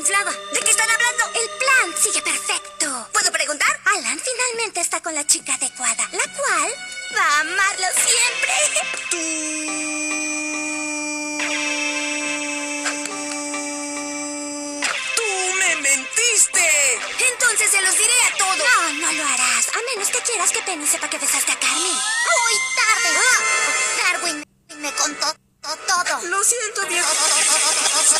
¿De qué están hablando? El plan sigue perfecto. ¿Puedo preguntar? Alan finalmente está con la chica adecuada, la cual va a amarlo siempre. ¡Tú me mentiste! Entonces se los diré a todos. No, no lo harás, a menos que quieras que Penny sepa que besaste a Carmen. Muy tarde. Ah. Darwin me contó todo. Lo siento, viejo.